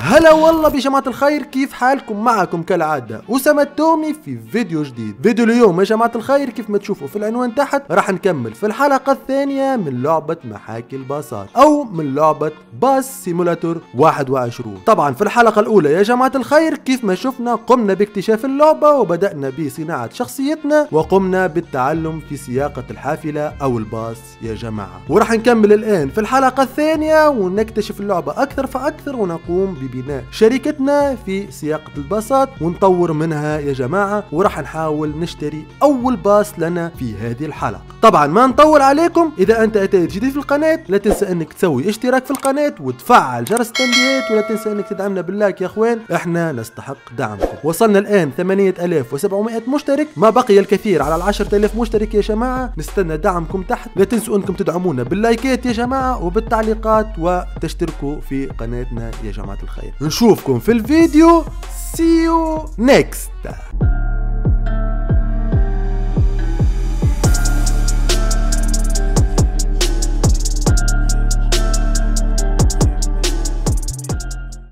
هلا والله بجماعة الخير كيف حالكم؟ معكم كالعادة أسامة التومي في فيديو جديد. فيديو اليوم يا جماعة الخير كيف ما تشوفوا في العنوان تحت راح نكمل في الحلقة الثانية من لعبة محاكي الباصات أو من لعبة Bus Simulator 21 طبعا في الحلقة الأولى يا جماعة الخير كيف ما شفنا قمنا باكتشاف اللعبة وبدأنا بصناعة شخصيتنا وقمنا بالتعلم في سياقة الحافلة أو الباص يا جماعة. وراح نكمل الآن في الحلقة الثانية ونكتشف اللعبة أكثر فأكثر ونقوم ببناء شركتنا في سياقة الباصات ونطور منها يا جماعة وراح نحاول نشتري أول باص لنا في هذه الحلقة. طبعا ما نطول عليكم. إذا أنت أتيت جديد في القناة لا تنسى أنك تسوي اشتراك في القناة وتفعل جرس التنبيهات ولا تنسى أنك تدعمنا بال like يا أخوان. إحنا نستحق دعمكم. وصلنا الآن 8700 مشترك. ما بقي الكثير على ال 10000 مشترك يا جماعة. نستنى دعمكم تحت. لا تنسوا أنكم تدعمونا باللايكات يا جماعة وبالتعليقات وتشتركوا في قناتنا يا جماعة الخير. نشوفكم في الفيديو. See you next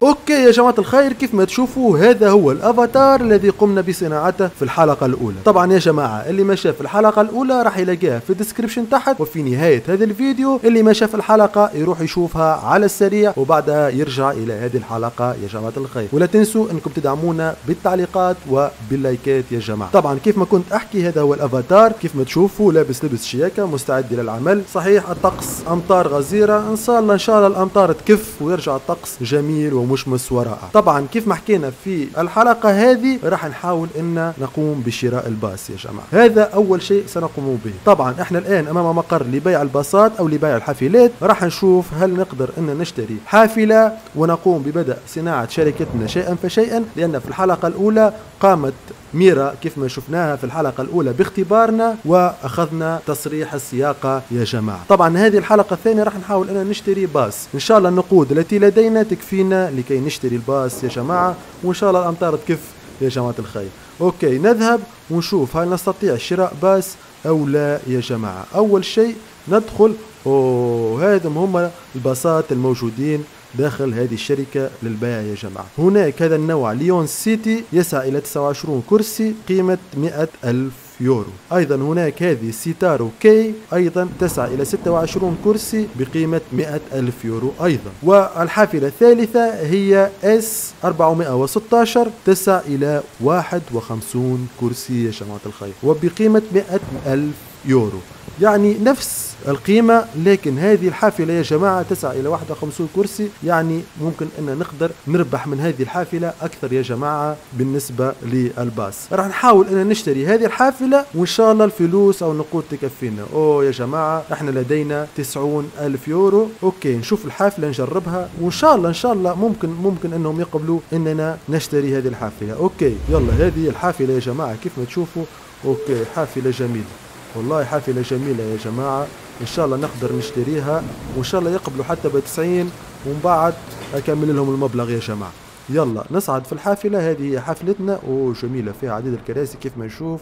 okay يا جماعة الخير كيف ما تشوفوا هذا هو الأفاتار الذي قمنا بصناعته في الحلقة الأولى. طبعا يا جماعة اللي ما شاف الحلقة الأولى راح يلاقيها في ال description تحت. وفي نهاية هذا الفيديو اللي ما شاف الحلقة يروح يشوفها على السريع وبعدها يرجع إلى هذه الحلقة يا جماعة الخير. ولا تنسوا إنكم تدعمونا بالتعليقات وبال likeات يا جماعة. طبعا كيف ما كنت أحكي هذا هو الأفاتار. كيف ما تشوفوا لابس لبس شياكة مستعد للعمل. صحيح الطقس أمطار غزيرة. إن شاء الله إن شاء الله الأمطار تكف ويرجع الطقس جميل ومش مشمس ورائع طبعا كيف ما حكينا في الحلقة هذه راح نحاول إن نقوم بشراء الباص يا جماعة. هذا أول شيء سنقوم به. طبعا إحنا الآن أمام مقر لبيع الباصات أو لبيع الحافلات. راح نشوف هل نقدر إن نشتري حافلة ونقوم ببدء صناعة شركتنا شيئا فشيئا لأن في الحلقة الأولى قامت ميرا كيف ما شفناها في الحلقة الأولى باختبارنا وأخذنا تصريح السياقة يا جماعة. طبعا هذه الحلقة الثانية راح نحاول أن نشتري باص. إن شاء الله النقود التي لدينا تكفينا لكي نشتري الباص يا جماعة وإن شاء الله الأمطار تكف يا جماعة الخير. أوكي نذهب ونشوف هل نستطيع شراء باص أو لا يا جماعة. أول شيء ندخل أوه هذا هم الباصات الموجودين داخل هذه الشركة للبيع يا جماعة. هناك هذا النوع Lion's City يسعى إلى 29 كرسي قيمة 100 ألف يورو. أيضا هناك هذه Citaro K أيضا تسعى إلى 26 كرسي بقيمة 100 ألف يورو أيضا. والحافلة الثالثة هي S 416 تسعى إلى 51 كرسي يا جماعة الخير وبقيمة 100 ألف يورو. يعني نفس القيمة لكن هذه الحافلة يا جماعة تسعى إلى 51 كرسي يعني ممكن أن نقدر نربح من هذه الحافلة أكثر يا جماعة بالنسبة للباص. راح نحاول أن نشتري هذه الحافلة وإن شاء الله الفلوس أو النقود تكفينا. أوه يا جماعة إحنا لدينا 90 ألف يورو. okay نشوف الحافلة نجربها وإن شاء الله إن شاء الله ممكن ممكن أنهم يقبلوا أننا نشتري هذه الحافلة. okay يلا هذه الحافلة يا جماعة كيف ما تشوفوا okay حافلة جميلة. والله حافلة جميلة يا جماعة. إن شاء الله نقدر نشتريها وإن شاء الله يقبلوا حتى ب 90 ومن بعد أكمل لهم المبلغ يا جماعة. يلا نصعد في الحافلة هذه هي حافلتنا وجميلة فيها عديد الكراسي كيف ما نشوف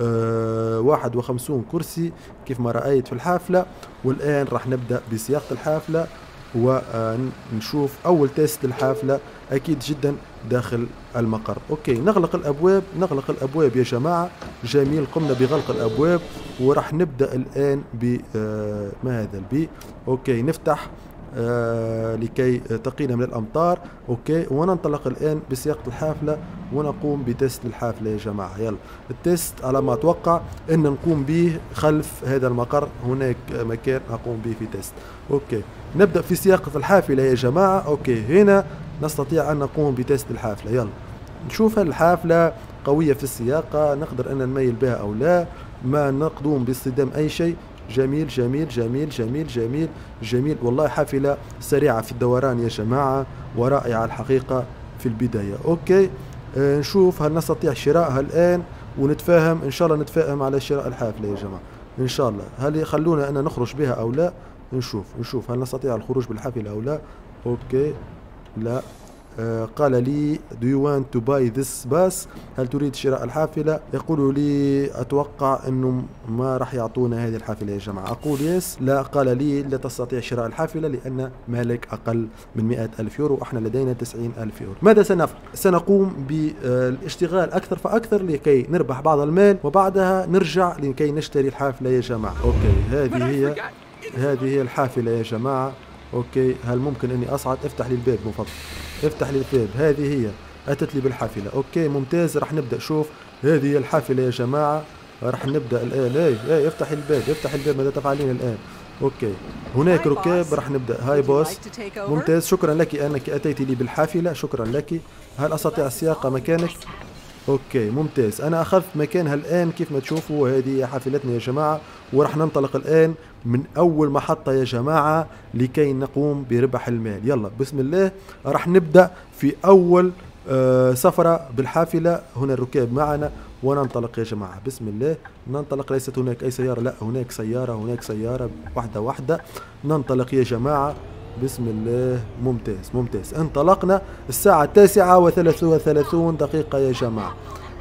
أه 51 كرسي كيف ما رأيت في الحافلة. والآن راح نبدأ بسياقة الحافلة. ونشوف أول test للحافلة أكيد جدا داخل المقر. okay نغلق الأبواب نغلق الأبواب يا جماعة. جميل قمنا بغلق الأبواب وراح نبدأ الآن ب آه ما هذا؟ البي okay نفتح آه لكي تقينا من الأمطار. okay وننطلق الآن بسياقة الحافلة ونقوم ب test الحافلة يا جماعة. يلا ال test على ما أتوقع أن نقوم به خلف هذا المقر. هناك مكان أقوم به في test okay. نبدأ في سياقة الحافلة يا جماعة. okay هنا نستطيع أن نقوم ب test الحافلة. يلا. نشوف هل الحافلة قوية في السياقة نقدر أن نميل بها أو لا. ما نقوم باصطدام أي شيء. جميل جميل جميل جميل جميل جميل. والله حافلة سريعة في الدوران يا جماعة ورائعة الحقيقة في البداية. okay. آه نشوف هل نستطيع شرائها الآن ونتفاهم. إن شاء الله نتفاهم على شراء الحافلة يا جماعة. إن شاء الله. هل يخلونا أن نخرج بها أو لا؟ نشوف نشوف هل نستطيع الخروج بالحافلة أو لا. okay. لا. آه، قال لي do you want to buy this bus هل تريد شراء الحافلة؟ يقول لي أتوقع أنه ما راح يعطونا هذه الحافلة يا جماعة. أقول yes لا. قال لي لا تستطيع شراء الحافلة لأن مالك أقل من 100 ألف يورو وإحنا لدينا 90 ألف يورو. ماذا سنفعل؟ سنقوم بالاشتغال أكثر فأكثر لكي نربح بعض المال وبعدها نرجع لكي نشتري الحافلة يا جماعة. okay. هذه هي هذه هي الحافلة يا جماعة. okay هل ممكن أني أصعد؟ افتح لي الباب من فضلك. افتح لي الباب. هذه هي أتت لي بالحافلة. okay ممتاز. راح نبدأ. شوف هذه هي الحافلة يا جماعة. راح نبدأ الآن. اي اي افتح الباب. افتح الباب ماذا تفعلين الآن؟ okay. هناك ركاب. راح نبدأ. hi boss ممتاز. شكرا لك انك أتيت لي بالحافلة. شكرا لك. هل أستطيع السياقة مكانك؟ okay ممتاز. أنا أخذت مكانها الان كيف ما تشوفوا هذه حافلتنا يا جماعة وراح ننطلق الآن من أول محطة يا جماعة لكي نقوم بربح المال. يلا بسم الله. راح نبدأ في أول آه سفرة بالحافلة. هنا الركاب معنا وننطلق يا جماعة. بسم الله. ننطلق ليست هناك أي سيارة؟ لا هناك سيارة هناك سيارة واحدة واحدة. ننطلق يا جماعة. بسم الله ممتاز ممتاز. انطلقنا الساعة التاسعة وثلاثة وثلاثون دقيقة يا جماعة.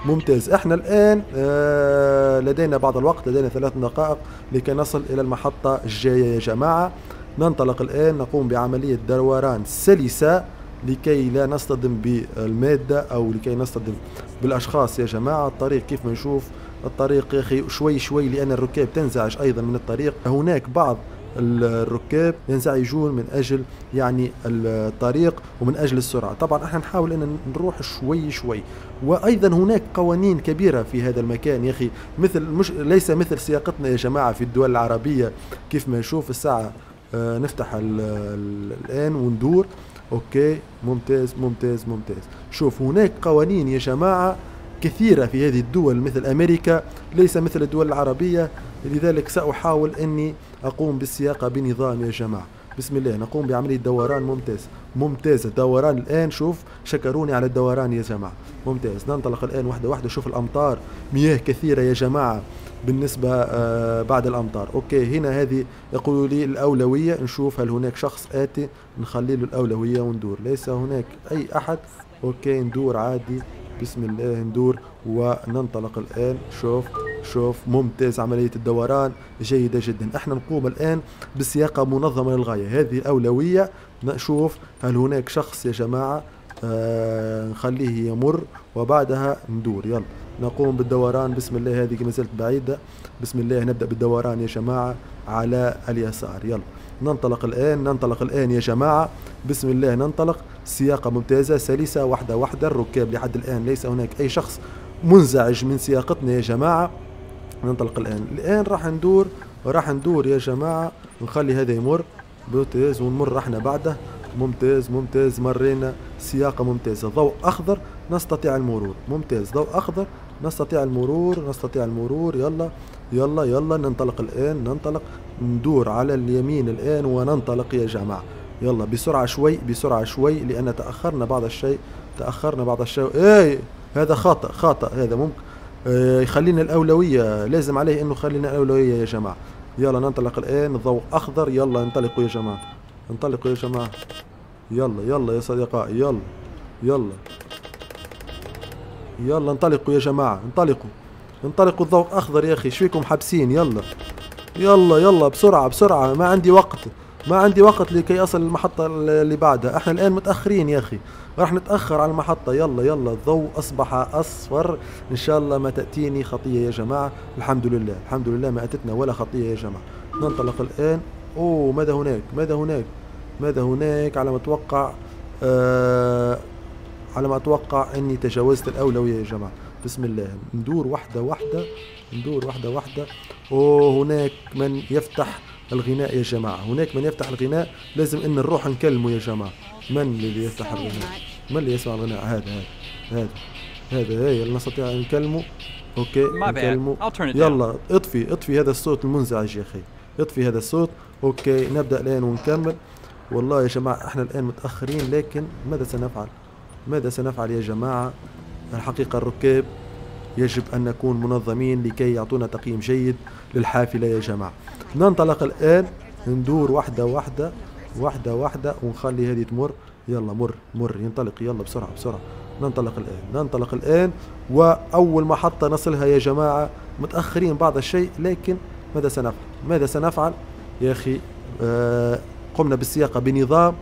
ممتاز. إحنا الآن آه لدينا بعض الوقت لدينا ثلاث دقائق لكي نصل إلى المحطة الجاية يا جماعة. ننطلق الآن نقوم بعملية دوران سلسة لكي لا نصطدم بالمادة أو لكي نصطدم بالأشخاص يا جماعة. الطريق كيف ما نشوف الطريق يا أخي شوي شوي لأن الركاب تنزعج أيضا من الطريق. هناك بعض الركاب ينزعجون من أجل يعني الطريق ومن أجل السرعة. طبعا إحنا نحاول إن نروح شوي شوي. وأيضا هناك قوانين كبيرة في هذا المكان يا أخي. مثل مش ليس مثل سياقتنا يا جماعة في الدول العربية. كيف ما نشوف الساعة آه نفتح الآن وندور. أوكي ممتاز ممتاز ممتاز. شوف هناك قوانين يا جماعة كثيرة في هذه الدول مثل أمريكا. ليس مثل الدول العربية. لذلك سأحاول أني أقوم بالسياقة بنظام يا جماعة. بسم الله. نقوم بعملية دوران ممتاز. ممتاز. الدوران الآن شوف شكروني على الدوران يا جماعة. ممتاز. ننطلق الآن واحدة واحدة شوف الأمطار. مياه كثيرة يا جماعة بالنسبة آه بعد الأمطار. okay. هنا هذه يقولوا لي الأولوية. نشوف هل هناك شخص آتي. نخلي له الأولوية وندور. ليس هناك أي أحد. okay. ندور عادي. بسم الله. ندور وننطلق الآن. شوف. شوف ممتاز عملية الدوران جيدة جدا. إحنا نقوم الآن بسياقة منظمة للغاية. هذه الأولوية نشوف هل هناك شخص يا جماعة آه نخليه يمر وبعدها ندور. يلا نقوم بالدوران. بسم الله هذه ما زالت بعيدة. بسم الله نبدأ بالدوران يا جماعة على اليسار. يلا ننطلق الآن ننطلق الآن يا جماعة. بسم الله ننطلق. سياقة ممتازة سلسة واحدة واحدة. الركاب لحد الآن ليس هناك أي شخص منزعج من سياقتنا يا جماعة. ننطلق الآن. الآن راح ندور راح ندور يا جماعة نخلي هذا يمر. ممتاز ونمر إحنا بعده. ممتاز ممتاز مرينا. سياقة ممتازة. ضوء أخضر نستطيع المرور. ممتاز ضوء أخضر نستطيع المرور نستطيع المرور. يلا يلا يلا ننطلق الآن ننطلق. ندور على اليمين الآن وننطلق يا جماعة. يلا بسرعة شوي بسرعة شوي لأن تأخرنا بعض الشيء تأخرنا بعض الشيء. إيه هذا خطأ خطأ هذا ممكن. يخلينا الأولوية لازم عليه أنه خلينا الأولوية يا جماعة. يلا ننطلق الآن الضوء أخضر يلا انطلقوا يا جماعة. انطلقوا يا جماعة. يلا يلا يا صديقائي يلا يلا. يلا انطلقوا يا جماعة انطلقوا. انطلقوا الضوء أخضر يا أخي شويكم حابسين؟ يلا. يلا يلا بسرعة بسرعة ما عندي وقت. ما عندي وقت لكي أصل المحطة اللي بعدها. إحنا الآن متأخرين يا أخي. راح نتأخر على المحطة. يلا يلا الضوء أصبح أصفر. إن شاء الله ما تأتيني خطية يا جماعة. الحمد لله الحمد لله ما أتتنا ولا خطية يا جماعة. ننطلق الآن. أوه ماذا هناك؟ ماذا هناك؟ ماذا هناك؟ على ما أتوقع آه على ما أتوقع أني تجاوزت الأولوية يا جماعة. بسم الله. ندور واحدة واحدة. ندور واحدة واحدة. أوه هناك من يفتح الغناء يا جماعة. هناك من يفتح الغناء لازم إن نروح نكلمه يا جماعة. من اللي يفتح الغناء؟ من اللي يسمع الغناء؟ هذا هذا هذا هذا هي نستطيع أن نكلمه. okay نكلمه. يلا اطفي اطفي هذا الصوت المنزعج يا أخي. اطفي هذا الصوت. okay نبدأ الآن ونكمل. والله يا جماعة إحنا الآن متأخرين لكن ماذا سنفعل؟ ماذا سنفعل يا جماعة؟ الحقيقة الركاب يجب أن نكون منظمين لكي يعطونا تقييم جيد للحافلة يا جماعة. ننطلق الآن ندور واحدة واحدة واحدة واحدة ونخلي هذه تمر. يلا مر مر ينطلق يلا بسرعة بسرعة. ننطلق الآن ننطلق الآن. وأول محطة نصلها يا جماعة متأخرين بعض الشيء لكن ماذا سنفعل؟ ماذا سنفعل؟ يا أخي آه قمنا بالسياقة بنظام.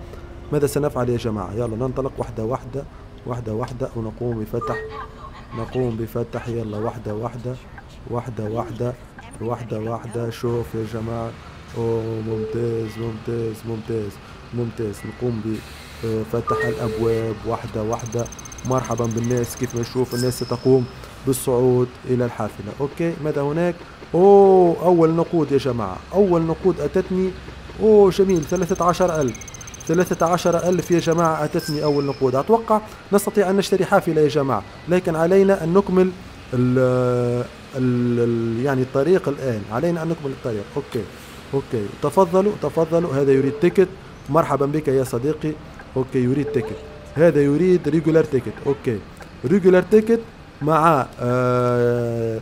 ماذا سنفعل يا جماعة؟ يلا ننطلق واحدة واحدة واحدة واحدة ونقوم بفتح نقوم بفتح يلا واحدة واحدة واحدة واحدة واحدة واحدة شوف يا جماعة. أوه ممتاز ممتاز ممتاز ممتاز. نقوم بفتح الأبواب واحدة واحدة مرحبا بالناس. كيف ما نشوف الناس ستقوم بالصعود إلى الحافلة. أوكي ماذا هناك؟ أوه أول نقود يا جماعة. أول نقود أتتني. أوه جميل ثلاثة عشر ألف. ثلاثة عشر ألف يا جماعة أتتني أول نقود. أتوقع نستطيع أن نشتري حافلة يا جماعة لكن علينا أن نكمل ال ال ال يعني الطريق الآن. علينا أن نكمل الطريق. okay okay. تفضلوا تفضلوا. هذا يريد ticket مرحبا بك يا صديقي. okay يريد ticket هذا يريد regular ticket okay. regular ticket مع آه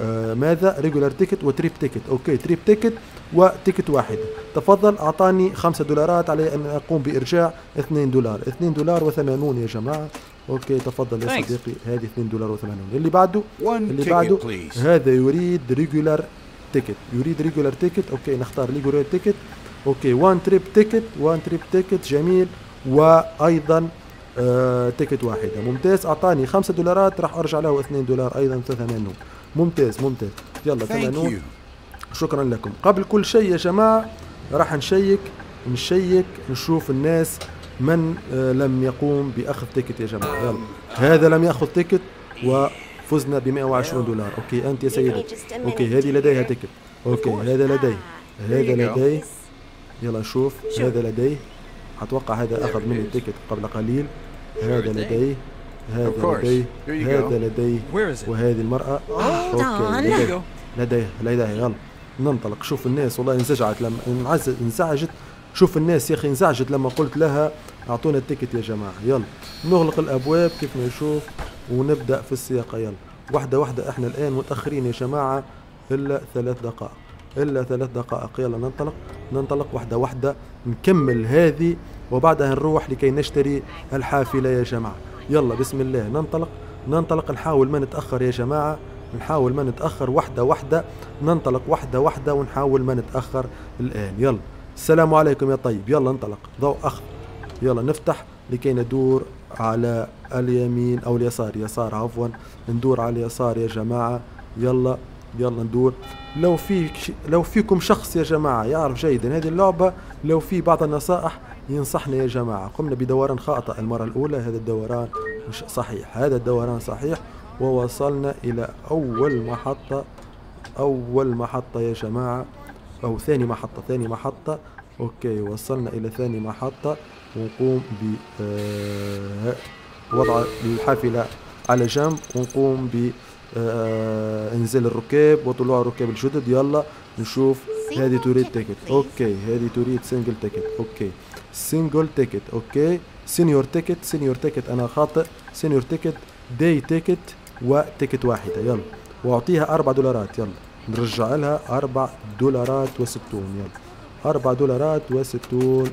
آه ماذا؟ regular ticket و trip ticket okay trip ticket و ticket واحد. تفضل أعطاني خمسة دولارات علي أن أقوم بإرجاع اثنين دولار. اثنين دولار وثمانون يا جماعة. okay تفضل يا. صديقي. هذه اثنين دولار وثمانون. اللي بعده؟ اللي بعده. هذا يريد regular ticket يريد regular ticket okay نختار regular ticket okay one trip ticket one trip ticket جميل. وأيضا آه ticket واحدة ممتاز. أعطاني خمسة دولارات راح أرجع له اثنين دولار أيضا ثمانون. ممتاز ممتاز. يلا you. شكرا لكم. قبل كل شيء يا جماعة راح ن check ن check نشوف الناس من آه، لم يقوم بأخذ ticket يا جماعة. يلا. هذا لم يأخذ ticket وفزنا ب 120 دولار. okay أنت يا سيدي okay هذه لديها ticket. okay هذا لديه. هذا you go. لديه. يلا نشوف هذا لديه. أتوقع هذا أخذ مني ال ticket قبل قليل. هذا لديه. هذا. لديه هذا. لديه? وهذه المرأة. On. okay لديه. لديه. يلا ننطلق. شوف الناس والله انزعجت لما انزعجت. شوف الناس يا أخي انزعجت لما قلت لها أعطونا التيكت يا جماعة. يلا. نغلق الأبواب كيف ما نشوف ونبدأ في السياقه يلا. واحدة واحدة إحنا الآن متأخرين يا جماعة. إلا ثلاث دقائق. إلا ثلاث دقائق. يلا ننطلق. ننطلق. واحدة واحدة. نكمل هذه وبعدها نروح لكي نشتري الحافلة يا جماعة. يلا بسم الله ننطلق ننطلق نحاول ما نتأخر يا جماعة نحاول ما نتأخر واحدة واحدة ننطلق واحدة واحدة ونحاول ما نتأخر الآن. يلا السلام عليكم يا طيب. يلا انطلق ضوء أخضر. يلا نفتح لكي ندور على اليمين أو اليسار. يسار عفوا ندور على اليسار يا جماعة. يلا يلا ندور. لو في لو فيكم شخص يا جماعة يعرف جيدا هذه اللعبة. لو في بعض النصائح ينصحنا يا جماعة. قمنا بدوران خاطئ المرة الأولى. هذا الدوران مش صحيح. هذا الدوران صحيح. ووصلنا إلى أول محطة. أول محطة يا جماعة. أو ثاني محطة. ثاني محطة. okay. وصلنا إلى ثاني محطة. ونقوم ب آه، وضع الحافلة على جنب. ونقوم ب آه، إنزال الركاب وطلوع الركاب الجدد. يلا نشوف. هذه تريد ticket okay. هذه تريد single ticket okay. single ticket okay senior ticket senior ticket أنا خاطئ. senior ticket day ticket و ticket واحدة. يلا. وأعطيها أربع دولارات. يلا. نرجع لها أربع دولارات وستون. يلا. أربع دولارات وستون.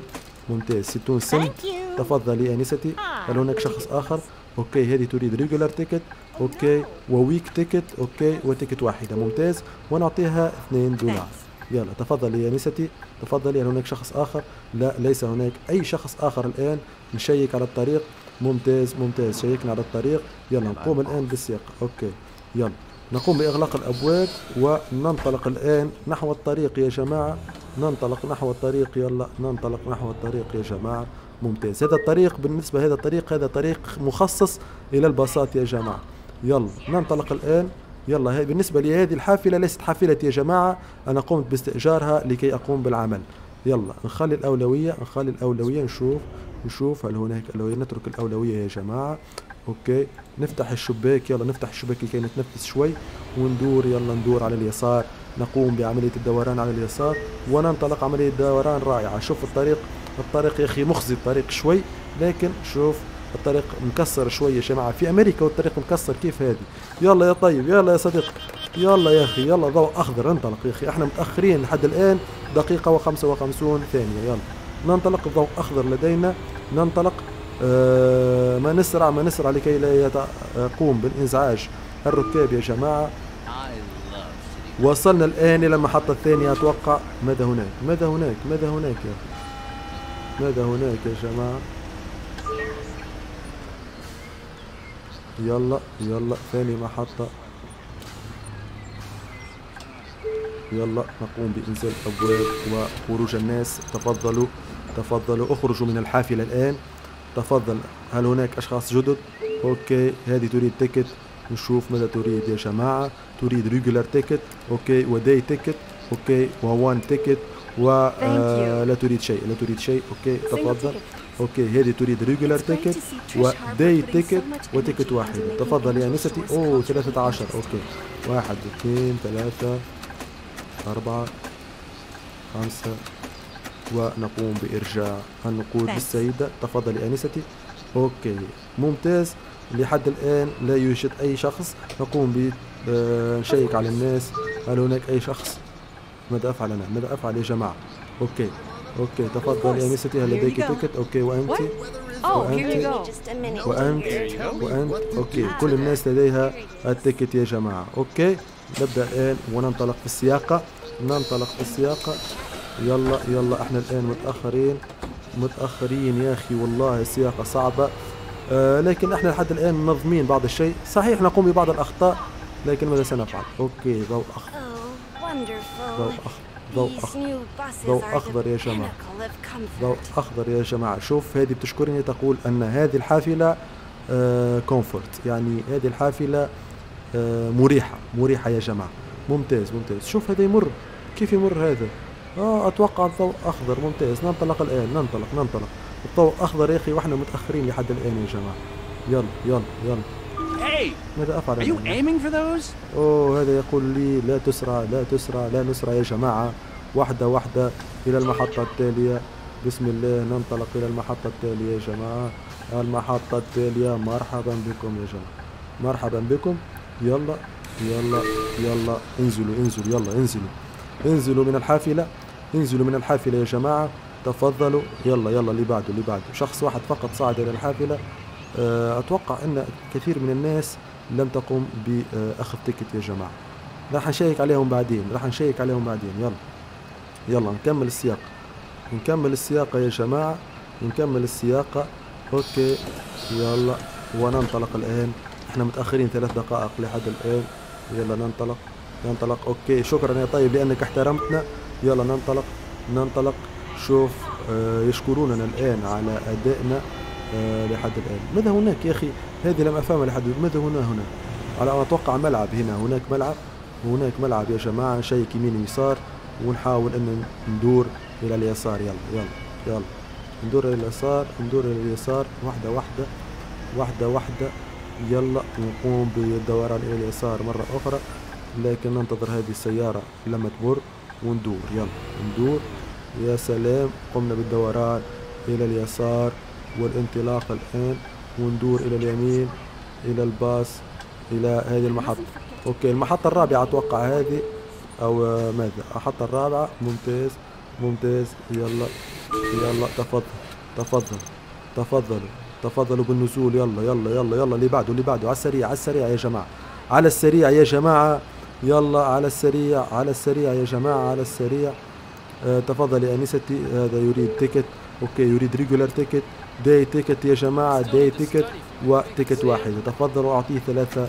ممتاز. ستون سنت. Thank you. تفضلي أنستي هل هناك شخص آخر؟ okay هذه تريد regular ticket okay و week ticket okay و ticket واحدة. ممتاز. ونعطيها اثنين دولار. يلا. تفضلي يا أنستي تفضلي هل هناك شخص آخر؟ لا ليس هناك. أي شخص آخر الآن؟ نشيك على الطريق. ممتاز ممتاز. شيكنا على الطريق. يلا نقوم الآن بالسياق. أوكي. يلا. نقوم بإغلاق الأبواب وننطلق الآن نحو الطريق يا جماعة. ننطلق نحو الطريق. يلا ننطلق نحو الطريق يا جماعة. ممتاز. هذا الطريق بالنسبة هذا الطريق هذا طريق مخصص إلى الباصات يا جماعة. يلا ننطلق الآن يلا بالنسبة لي هذه الحافلة ليست حافلتي يا جماعة أنا قمت باستئجارها لكي أقوم بالعمل. يلا نخلي الأولوية نخلي الأولوية نشوف نشوف هل هناك أولوية. نترك الأولوية يا جماعة. أوكي نفتح الشباك يلا نفتح الشباك لكي نتنفس شوي. وندور يلا ندور على اليسار. نقوم بعملية الدوران على اليسار. وننطلق عملية دوران رائعة. شوف الطريق الطريق يا أخي مخزي الطريق شوي لكن شوف الطريق مكسر شوي يا جماعة. في أمريكا والطريق مكسر كيف هذه؟ يلا يا طيب يلا يا صديق. يلا يا أخي يلا ضوء أخضر انطلق يا أخي. إحنا متأخرين لحد الآن. دقيقة وخمسة وخمسون ثانية يلا. ننطلق الضوء أخضر لدينا. ننطلق آه ما نسرع ما نسرع لكي لا يقوم بالإنزعاج الركاب يا جماعة. وصلنا الآن إلى المحطة الثانية. أتوقع ماذا هناك؟ ماذا هناك؟ ماذا هناك يا أخي؟ ماذا هناك يا جماعة؟ يلا يلا ثاني محطة يلا نقوم بإنزال الأبواب وخروج الناس. تفضلوا تفضلوا اخرجوا من الحافلة الآن. تفضل هل هناك أشخاص جدد؟ okay هذه تريد ticket. نشوف ماذا تريد يا جماعة. تريد regular ticket okay و day ticket okay و one ticket ولا آه تريد شيء لا تريد شيء. okay تفضل. okay هذه تريد regular ticket و day ticket و ticket واحد. تفضل يا أنستي أوه 13 okay. واحد اثنين ثلاثة أربعة خمسة. ونقوم بإرجاع النقود للسيدة. تفضل يا أنستي okay ممتاز. لحد الآن لا يوجد أي شخص. نقوم بن check على الناس. هل هناك أي شخص؟ ماذا أفعل أنا ماذا أفعل يا جماعة okay okay تفضل يا أنستي هل لديك ticket okay وأنت؟ Oh, وأنت؟ وأنت؟ وأنت؟ okay كل الناس لديها ال ticket يا جماعة. okay نبدأ الآن وننطلق في السياقة. ننطلق في السياقة. يلا يلا إحنا الآن متأخرين. متأخرين يا أخي والله السياقة صعبة. آه لكن إحنا لحد الآن منظمين بعض الشيء. صحيح نقوم ببعض الأخطاء لكن ماذا سنفعل؟ okay ضوء اخضر ضوء اخضر ضوء أخضر ضوء أخضر يا جماعة. ضوء أخضر يا جماعة. شوف هذه بتشكرني تقول أن هذه الحافلة كومفورت آه يعني هذه الحافلة آه مريحة. مريحة يا جماعة. ممتاز ممتاز. شوف هذا يمر. كيف يمر هذا؟ آه أتوقع الضوء أخضر. ممتاز. ننطلق الآن. ننطلق ننطلق. الضوء أخضر يا أخي وإحنا متأخرين لحد الآن يا جماعة. يلا يلا يلا. ماذا أفعل are you أنا؟ aiming for those? أوه هذا يقول لي لا تسرع لا تسرع لا نسرع يا جماعة. واحدة واحدة إلى المحطة التالية. بسم الله ننطلق إلى المحطة التالية يا جماعة. المحطة التالية مرحبا بكم يا جماعة. مرحبا بكم. يلا يلا يلا انزلوا انزلوا يلا انزلوا. انزلوا من الحافلة انزلوا من الحافلة يا جماعة. تفضلوا. يلا يلا اللي بعده اللي بعده شخص واحد فقط صعد إلى الحافلة. أتوقع أن كثير من الناس لم تقم بأخذ ticket يا جماعة. راح ن check عليهم بعدين راح ن check عليهم بعدين. يلا. يلا نكمل السياق. نكمل السياقة يا جماعة. نكمل السياقة okay. يلا. وننطلق الآن. إحنا متأخرين ثلاث دقائق لحد الآن. يلا ننطلق. ننطلق. okay. شكرا يا طيب لأنك احترمتنا. يلا ننطلق. ننطلق. شوف آه يشكروننا الآن على أدائنا. آه لحد الآن. ماذا هناك يا أخي؟ هذه لم أفهمها لحد ماذا هنا هنا؟ على ما أتوقع ملعب هنا. هناك ملعب؟ هناك ملعب يا جماعة. شيك يمين ويسار. ونحاول أن ندور إلى اليسار. يلا يلا يلا. ندور إلى اليسار. ندور إلى اليسار. واحدة واحدة واحدة واحدة. يلا نقوم بالدوران إلى اليسار مرة أخرى. لكن ننتظر هذه السيارة لما تمر وندور. يلا ندور. يا سلام. قمنا بالدوران إلى اليسار. والانطلاق الآن وندور إلى اليمين إلى الباص إلى هذه المحطة. أوكي المحطة الرابعة أتوقع هذه أو ماذا؟ المحطة الرابعة ممتاز ممتاز. يلا يلا تفضل تفضل تفضلوا تفضلوا بالنزول. يلا يلا يلا يلا اللي بعده اللي بعده. على السريع على السريع يا جماعة. على السريع يا جماعة. يلا على السريع على السريع يا جماعة على السريع. آه تفضل يا أنستي هذا يريد ticket. okay يريد regular ticket day ticket يا جماعة day ticket و ticket واحد. تفضلوا أعطيه ثلاثة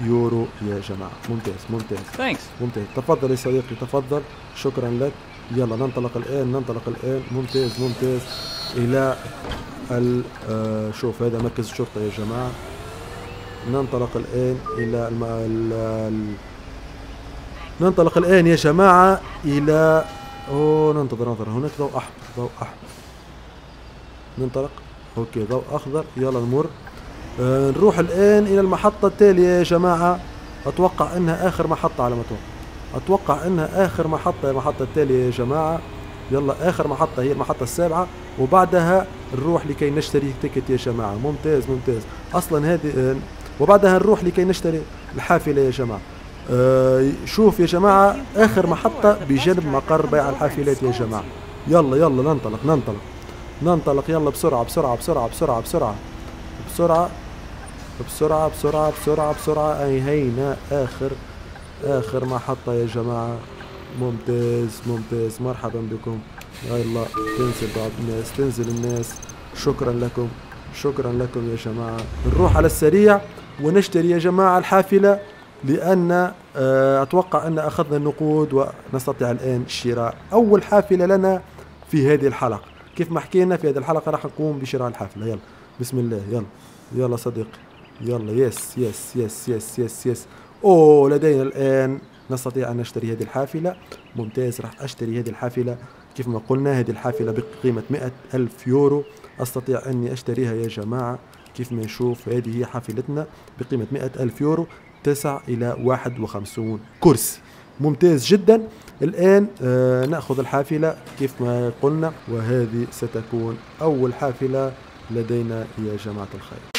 يورو يا جماعة. ممتاز ممتاز. Thanks. ممتاز. تفضل يا صديقي تفضل. شكرا لك. يلا ننطلق الآن ننطلق الآن. ممتاز ممتاز. إلى ال آه، شوف هذا مركز الشرطة يا جماعة. ننطلق الآن إلى الم... ال... ال... ننطلق الآن يا جماعة إلى أوه ننتظر ننتظر. هناك ضوء أحمر ضوء أحمر. ننطلق أوكي ضوء أخضر. يلا نمر. آه، نروح الآن إلى المحطة التالية يا جماعة. أتوقع أنها آخر محطة على ما أتوقع. أتوقع أنها آخر محطة المحطة التالية يا جماعة. يلا آخر محطة هي المحطة السابعة. وبعدها نروح لكي نشتري تيكت يا جماعة. ممتاز ممتاز. أصلا هذه آه، وبعدها نروح لكي نشتري الحافلة يا جماعة. آه، شوف يا جماعة آخر محطة بجنب مقر بيع الحافلات يا جماعة. يلا يلا ننطلق ننطلق. ننطلق يلا بسرعة بسرعة بسرعة بسرعة بسرعة. بسرعة بسرعة بسرعة بسرعة بسرعة. أنهينا آخر آخر محطة يا جماعة. ممتاز ممتاز. مرحبا بكم. يلا تنزل بعض الناس تنزل الناس. شكرا لكم شكرا لكم يا جماعة. نروح على السريع ونشتري يا جماعة الحافلة لأن آه، أتوقع أن أخذنا النقود ونستطيع الآن شراء أول حافلة لنا في هذه الحلقة. كيف ما حكينا في هذه الحلقة راح نقوم بشراء الحافلة. يلا بسم الله. يلا. يلا صديقي. يلا. yes yes yes yes yes yes أوه لدينا الآن نستطيع أن نشتري هذه الحافلة. ممتاز. راح أشتري هذه الحافلة. كيف ما قلنا هذه الحافلة بقيمة مئة ألف يورو. أستطيع أني أشتريها يا جماعة. كيف ما نشوف هذه هي حافلتنا بقيمة مئة ألف يورو تسع إلى واحد وخمسون كرسي. ممتاز جدا. الآن آه نأخذ الحافلة كيف ما قلنا وهذه ستكون أول حافلة لدينا يا جماعة الخير.